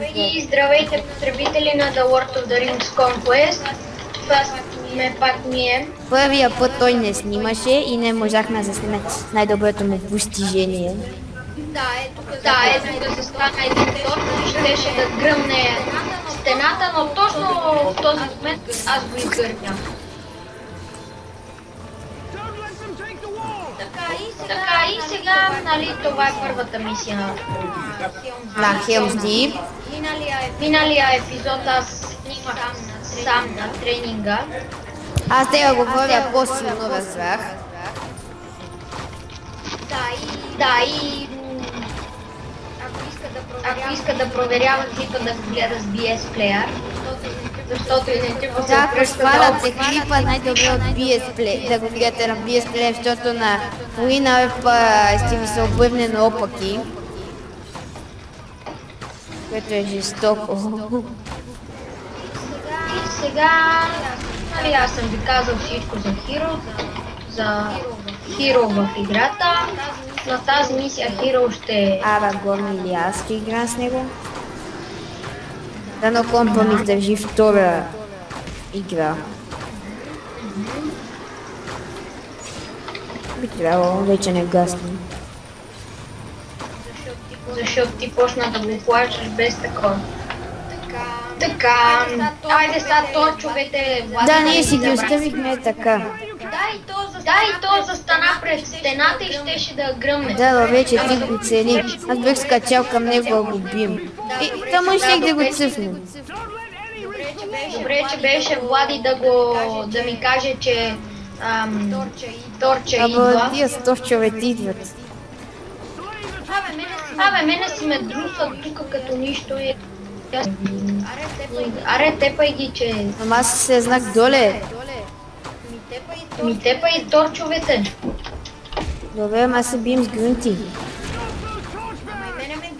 И здравейте потребители на The World of the Rings Conquest. Това сме пак ние. Първия път той не снимаше и не можахме да заснеме най-доброто му постижение. Да, ето да, ето да се стана един тор щеше да гръмне стената, но точно в този момент аз го изгърнях. Нали, това е първата мисия на На Helm's Deep. Миналия епизод аз снимах сам на тренинга. Аз те го говоря по-силно разбрах. Да, и, да, ако иска да проверява клипа да гледа с BS Player, защото иначе се Да, ако долу. клипа, най-добре от BS да го гледате на BS Play, защото на WinRP ще ви се обърне наопаки. Което е жестоко. Сега, нали, аз съм ви казал всичко за Hero, за Hero в играта. На тази мисия Hero ще... Арагорн или аз ще игра с него. Дано компа ми държи втора игра. Би трябвало, вече не гасне. Защото ти почна да го плачеш без такова. Така, айде сега точовете, Влади, Да, ние си ги оставихме така. Да, и то, застана пред стената и щеше да гръмне. Да, вече ти го цени. Аз бих скачал към него да го бим. И само щех да го цъфнем. Добре, че беше Влади да го, да ми каже, че ам, Торча Абе, идва. тия стовчовете идват. Абе, мене си ме друсат тук като нищо и... Аре, тепай ги, че... Ама аз се знак доле. Ми тепай и торчовете. Добре, ама аз се бием с грунти.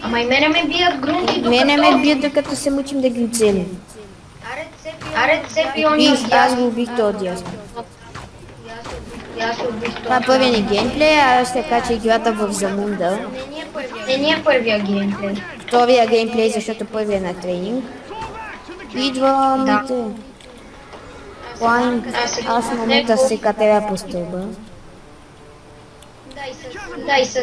Ама и мене ме бият грунти, докато... Мене ме бият докато се мучим да ги оцелим. Аре, цепи они аз го убих то от ясно. И аз убих Това е първият ни геймплей, а ще кача играта в Замунда. Не, не е първия геймплей. Втория геймплей, защото първият е на тренинг. Идвам те. Плайн, аз в момента се катеря по стълба. Да, и с...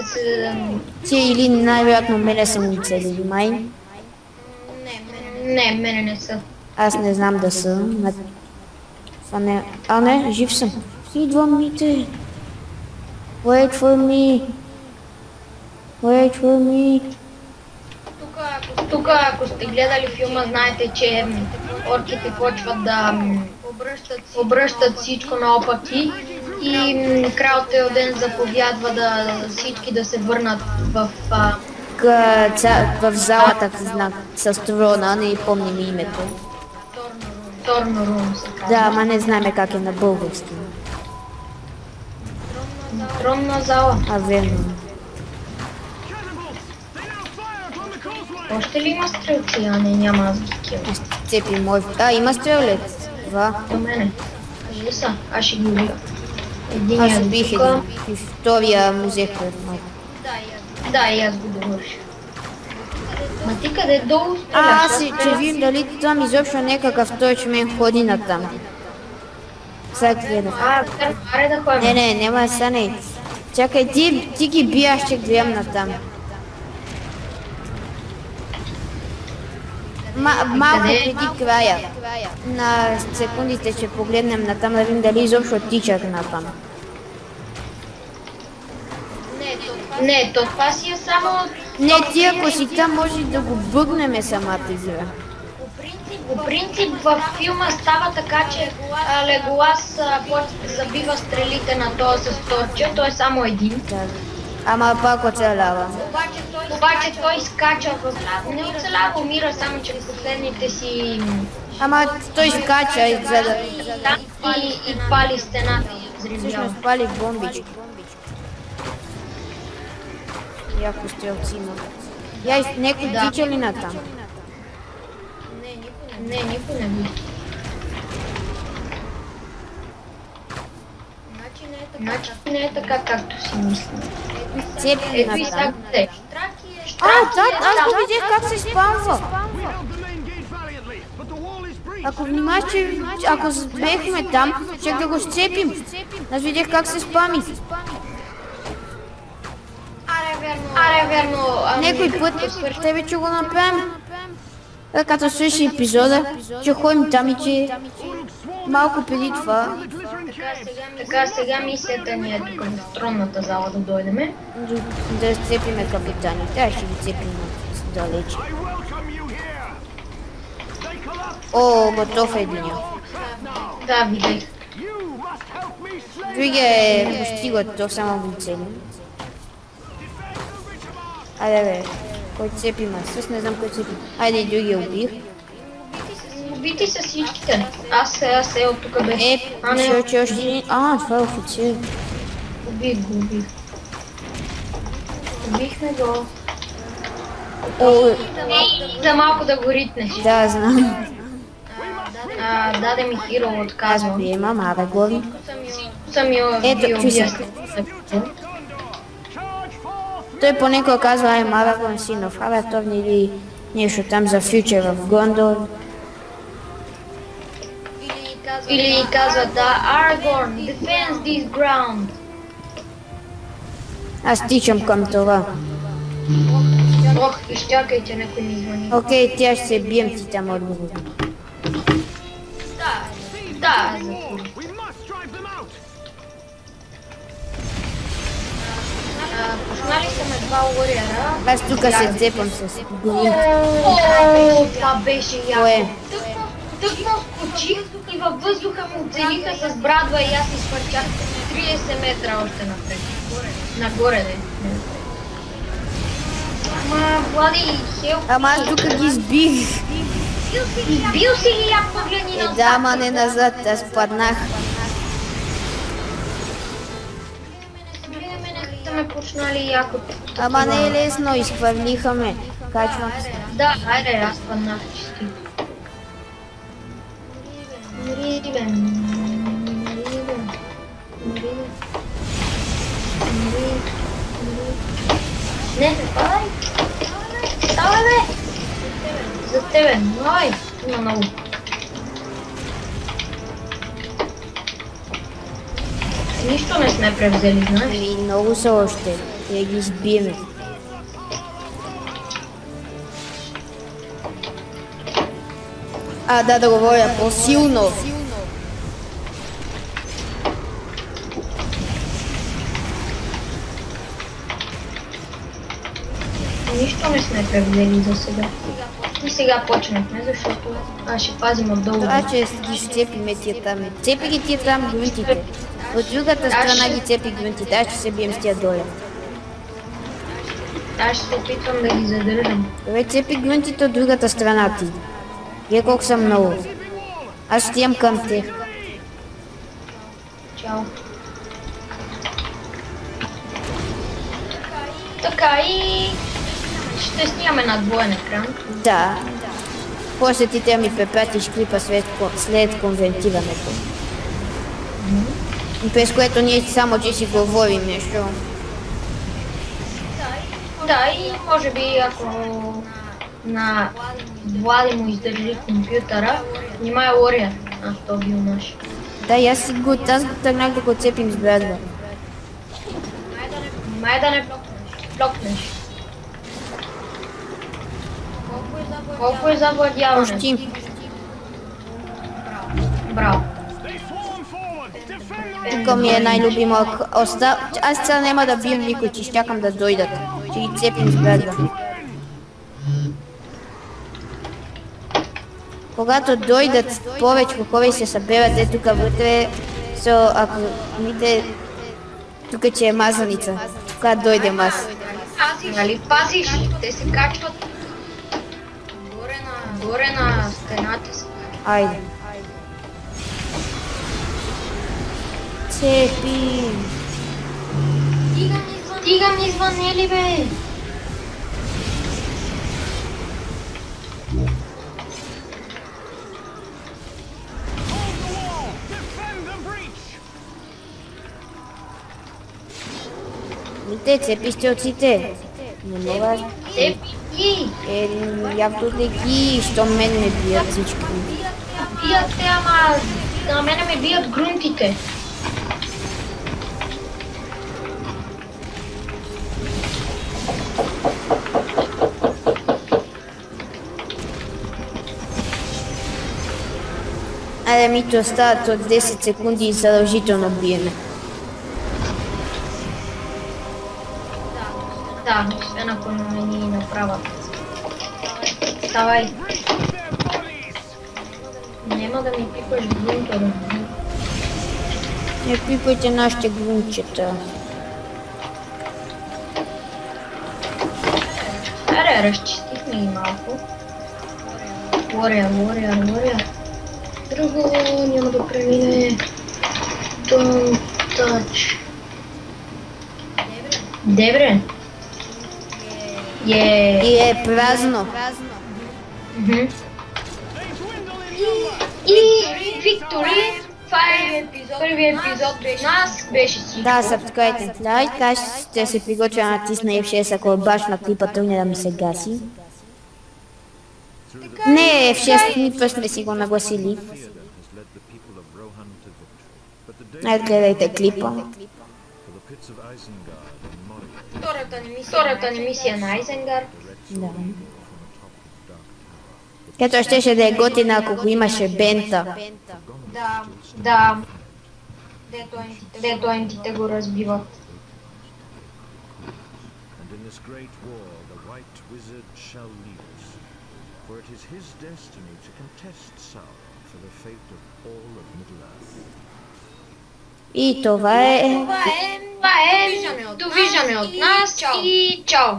Ти или най-вероятно мене са му оцелили, май. Не, мене не са. Аз не знам да съм. Това не... А не, жив съм. Идвам мите. Wait for me. Wait for me. Тук, ако сте гледали филма, знаете, че орките почват да обръщат всичко наопаки и крал Теоден заповядва да всички да се върнат в... А, в залата с трона, не помним името. Торнорум се казва. Да, ама не знаем как е на български. Тронна зала. А верно. Още ли има стрелци? А не, няма аз ги. Аз цепи мой... А, има стрелец. Два. До мене. Кажи са, аз ще ги убия. Аз Единият убих тук. един. И втория му взех пред малко. Да, и аз го довърша. Ма ти къде долу стреляш? А, аз си, че видим дали там изобщо някакъв той човек ходи натам. Сега гледам. А, аре да ходим. Не, не, няма да стане. Чакай, ти, ти ги бия, аз ще гледам натам. Ма, малко преди края. На секундите ще погледнем натам да видим дали изобщо тичат натам. Не, то това си е само... Не, ти ако си там, може да го бъгнеме самата игра. По принцип в филма става така, че Леголас забива стрелите на този с той е само един. Да. Ама пак оцелява. Обаче той скача в... Не оцелява, умира, само че последните си... Ама той скача и за да... Да, и, и пали стената. Всъщност пали бомбички. Яко стрелци има. Я, някой Да. тича ли натам? Не, никой не би. Значи не е така, както си мисля. Цепи натам. те. А, да, аз го видях как се спамва. Ако внимаваш, че ако бехме там, ще да го сцепим. Аз видях как се спами. Аре, верно. Верно. ами, Некой път тебе ще го направим. Е, Като свърши епизода, ще ходим там и че малко преди това Така, сега мисията ни е тук в тронната зала да дойдеме. да, сцепиме капитаните. Аз ще ги цепим далече. О, готов е един. Да, видях. Другия е почти готов, само го целим. Айде бе, кой цепим аз? Аз не знам кой цепим. Айде и другия убих. Убити са всичките. Аз сега се от тук бе. Е, а не, още един. А, това е офицер. убих го, убих. Убихме го. О, За малко да го ритнеш. да, знам. А, даде ми хиро Аз отказвам. приемам, абе, глави. Съм я Ето, чуй се. Той понекога казва, ай, Марагон синов, абе, то или нещо там за фьючер в Гондор. Или казва да, Aragorn, defends this ground. Аз тичам към това. Ох, изчакайте, някой ми звъни. Окей, тя ще се бием ти там отговор. Да, да, за А, Пуснали са ме два уорера. Аз тук се дзепам с гори. О, това беше Кое? яко. Тък му скочих и във въздуха му целиха с брадва и аз изпърчах 30 метра още напред. Нагоре, не. Ама, Влади, хел. Ама аз тук ги сбих. Бил си ли як погледни Е, назад? да, ама не назад, аз паднах. Те ме почнали яко. Ама не е лесно, изхвърлиха ме. Качвам се. Да, айде, аз паднах чисти. Рибен. Рибен. Рибен. Не, падай. Давай, бе. За тебе. Ай, има много. Нищо не сме превзели, знаеш? Ами, много са още. Я ги сбиеме. А, да, да говоря по-силно. Нищо не сме превзели за сега. И сега почнахме, защото аз ще пазим отдолу. Това, че ги сцепиме тия там. Цепи ги тия там гюнтите. От другата страна ги цепи гюнтите. Аз ще се бием с тия доле. Аз ще се опитвам да ги задържам. Добре, цепи гюнтите от другата страна ти. Вие колко са много. Аз ще имам към те. Чао. Така и ще снимаме на двоен екран. Да. После ти те ми препратиш клипа след, след конвертирането. И През което ние само че си говорим нещо. Да, и може би ако на Влади му издържи компютъра, нима е Warrior. А, то бил наш. Да, и аз го, аз го тръгнах да го цепим с брадва. Май да не блокнеш. Колко е завладяване? Почти. Браво. Тук ми е най-любима. Оста... Аз сега няма да бием никой, че ще чакам да дойдат. Ще ги цепим с брадва. Когато дойдат повече хора и се съберат е тук вътре, so, ако мите тук че е мазаница, когато дойдем аз. Пазиш, нали пазиш? Те се качват горе на, горе на стената. Айде. Цепим. Стигам извън Ели, бе! Мите, цепи стрелците. Не мога. Те били. Е, явно не ги, що мен ме бият всички. Бият те, ама на мене ме бият грунтите. Айде, Мито, остават от 10 секунди и задължително биеме. Да, освен ако не ни направят. Ставай. Няма да ми пипаш грунта, да. Не пипайте нашите грунчета. Аре, разчистихме и малко. Warrior, warrior, warrior. Друго няма да премине. Don't touch. Дебре. Е. И е празно. Мгм. И Виктори, това е първият епизод от нас, беше всичко. Да, сабскайте лайк, аз ще се приготвя да натисна F6, ако баш на клипа тръгне да ми се гаси. Не, F6, ни пък сме си го нагласили. Ай, гледайте клипа. for the pits of Isengard and Moria, Втората ни мисия, втората ни мисия на Айзенгар. Да. Като щеше да е готина, ако го имаше бента. Да, да. Дето ентите, дето ентите го разбиват. this great war the White Wizard shall lead us. For it is his destiny to contest Sauron for the fate of all of Middle-earth. И това е... Това е, това е довиждане от нас и чао.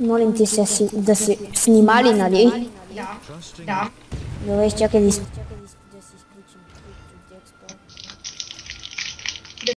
Молим ти се си- да се снимали, нали? Trusting Да. Добре, чакай да